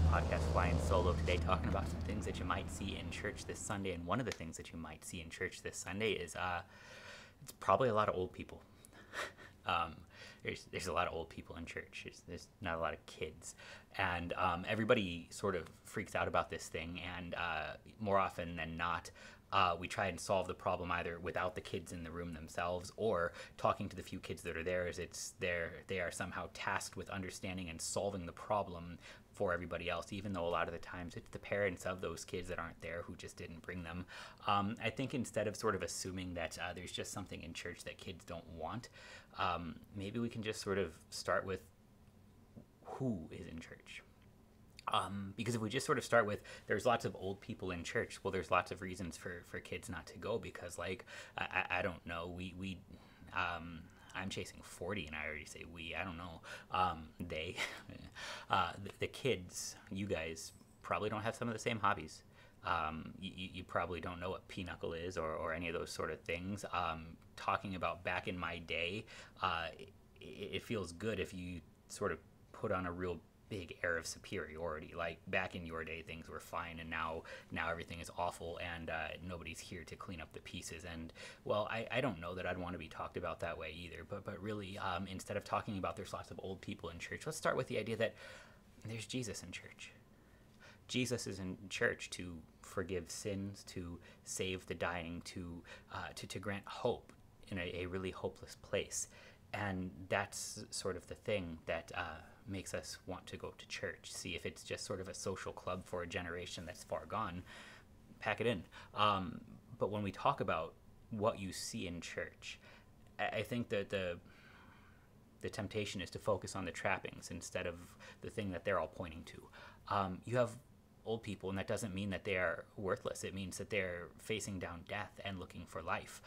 Podcast flying solo today, talking about some things that you might see in church this Sunday. And one of the things that you might see in church this Sunday is uh, it's probably a lot of old people. um, there's there's a lot of old people in church. There's, there's not a lot of kids, and um, everybody sort of freaks out about this thing. And uh, more often than not, uh, we try and solve the problem either without the kids in the room themselves or talking to the few kids that are there as it's there they are somehow tasked with understanding and solving the problem for everybody else even though a lot of the times it's the parents of those kids that aren't there who just didn't bring them. Um, i think instead of sort of assuming that uh, there's just something in church that kids don't want um, maybe we can just sort of start with who is in church. Um, because if we just sort of start with there's lots of old people in church well there's lots of reasons for, for kids not to go because like I, I don't know we we um, I'm chasing 40 and I already say we I don't know. Um, they uh, the, the, kids you guys probably don't have some of the same hobbies. Um, you, you, probably don't know what pinochle is or, or any of those sort of things. Um, talking about back in my day uh, it, it feels good if you sort of put on a real big air of superiority. Like back in your day, things were fine, and now now everything is awful, and uh, nobody's here to clean up the pieces. And well, I, I don't know that I'd want to be talked about that way either. But but really, um, instead of talking about there's lots of old people in church, let's start with the idea that there's Jesus in church. Jesus is in church to forgive sins, to save the dying, to uh, to, to grant hope in a, a, really hopeless place, and that's sort of the thing that. Uh, makes us want to go to church. See if it's just sort of a social club for a generation that's far gone, pack it in. Um, but when we talk about what you see in church, I think that the the temptation is to focus on the trappings instead of the thing that they're all pointing to. Um, you have old people, and that doesn't mean that they are worthless. It means that they're facing down death and looking for life.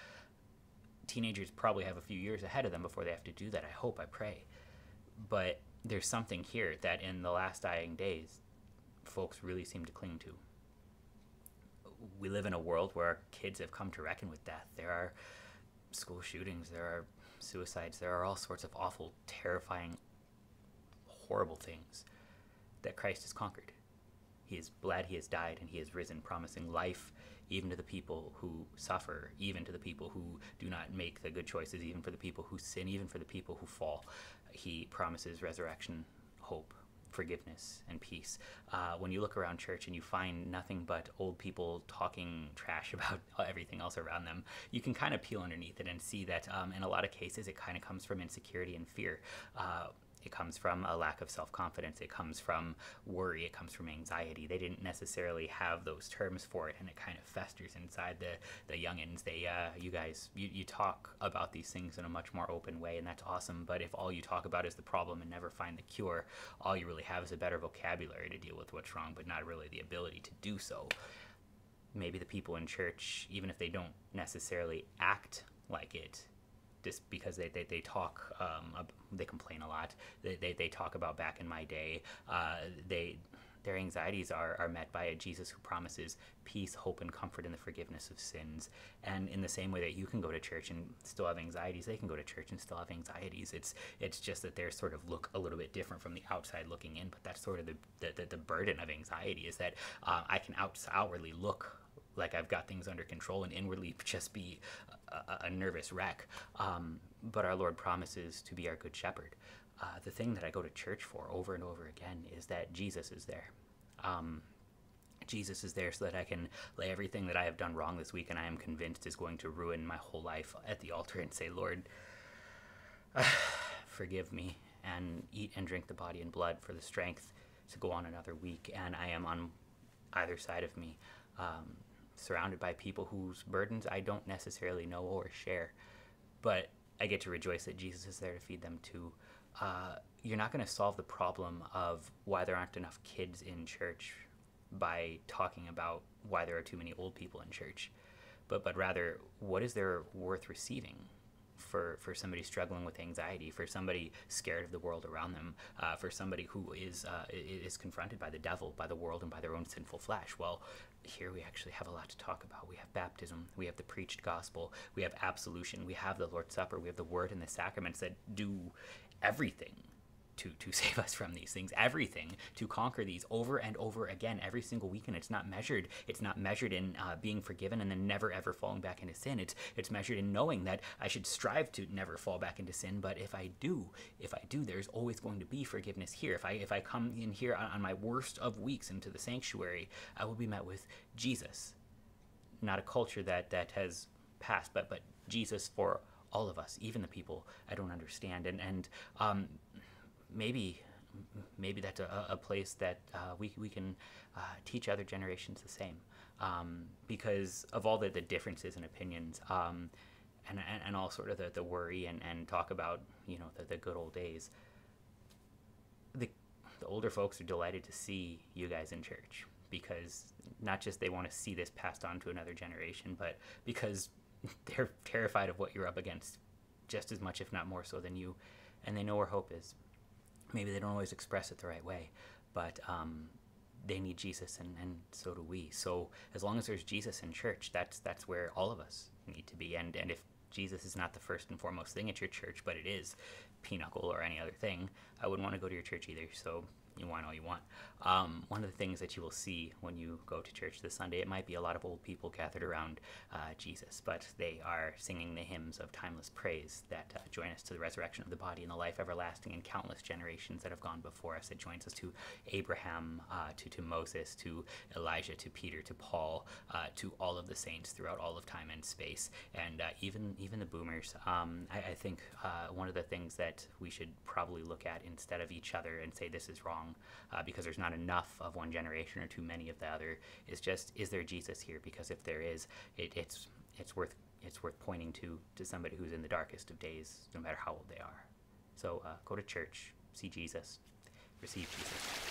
Teenagers probably have a few years ahead of them before they have to do that. I hope, I pray. But there's something here that in the last dying days, folks really seem to cling to. We live in a world where our kids have come to reckon with death. There are school shootings, there are suicides, there are all sorts of awful, terrifying, horrible things that Christ has conquered. He is bled, he has died, and he has risen, promising life even to the people who suffer, even to the people who do not make the good choices, even for the people who sin, even for the people who fall he promises resurrection, hope, forgiveness, and peace. Uh, when you look around church and you find nothing but old people talking trash about everything else around them, you can kind of peel underneath it and see that um, in a lot of cases it kind of comes from insecurity and fear. Uh, it comes from a lack of self confidence. It comes from worry. It comes from anxiety. They didn't necessarily have those terms for it, and it kind of festers inside the the youngins. They, uh, you guys, you, you talk about these things in a much more open way, and that's awesome. But if all you talk about is the problem and never find the cure, all you really have is a better vocabulary to deal with what's wrong, but not really the ability to do so. Maybe the people in church, even if they don't necessarily act like it, just because they, they, they talk, um, they complain a lot. They, they, they talk about back in my day. Uh, they their anxieties are, are met by a Jesus who promises peace, hope, and comfort in the forgiveness of sins. And in the same way that you can go to church and still have anxieties, they can go to church and still have anxieties. It's it's just that they sort of look a little bit different from the outside looking in. But that's sort of the the, the, burden of anxiety is that uh, I can out, outwardly look like I've got things under control and inwardly just be a, a nervous wreck. Um, but our Lord promises to be our good shepherd. Uh, the thing that I go to church for over and over again is that Jesus is there. Um, Jesus is there so that I can lay everything that I have done wrong this week and I am convinced is going to ruin my whole life at the altar and say, Lord, uh, forgive me and eat and drink the body and blood for the strength to go on another week. And I am on either side of me. Um, surrounded by people whose burdens I don't necessarily know or share, but I get to rejoice that Jesus is there to feed them too. Uh, you're not going to solve the problem of why there aren't enough kids in church by talking about why there are too many old people in church, but but rather what is there worth receiving for for somebody struggling with anxiety, for somebody scared of the world around them, uh, for somebody who is uh, is confronted by the devil, by the world, and by their own sinful flesh. Well, here we actually have a lot to talk about. We have baptism, we have the preached gospel, we have absolution, we have the Lord's Supper, we have the Word and the sacraments that do everything to, to save us from these things, everything to conquer these over and over again every single weekend. It's not measured. It's not measured in uh, being forgiven and then never ever falling back into sin. It's it's measured in knowing that I should strive to never fall back into sin. But if I do, if I do, there's always going to be forgiveness here. If I if I come in here on, on my worst of weeks into the sanctuary, I will be met with Jesus, not a culture that that has passed, but but Jesus for all of us, even the people I don't understand. And and um, maybe maybe that's a, a place that uh, we, we can uh, teach other generations the same. Um, because of all the, the differences in opinions um, and, and, and, all sort of the, the worry and, and talk about you know the, the good old days the, the older folks are delighted to see you guys in church. Because not just they want to see this passed on to another generation but because they're terrified of what you're up against just as much if not more so than you. And they know where hope is maybe they don't always express it the right way, but um, they need Jesus, and, and so do we. So as long as there's Jesus in church, that's that's where all of us need to be. And and if Jesus is not the first and foremost thing at your church, but it is pinochle or any other thing, I wouldn't want to go to your church either. So you want all you want. Um, one of the things that you will see when you go to church this Sunday, it might be a lot of old people gathered around uh, Jesus, but they are singing the hymns of timeless praise that uh, join us to the resurrection of the body and the life everlasting and countless generations that have gone before us. It joins us to Abraham, uh, to, to Moses, to Elijah, to Peter, to Paul, uh, to all of the saints throughout all of time and space, and uh, even even the boomers. Um, I, I, think uh, one of the things that we should probably look at instead of each other and say this is wrong because there's not enough of one generation or too many of the other is just is there Jesus here? Because if there is, it, it's it's worth it's worth pointing to to somebody who's in the darkest of days, no matter how old they are. So uh, go to church, see Jesus, receive Jesus.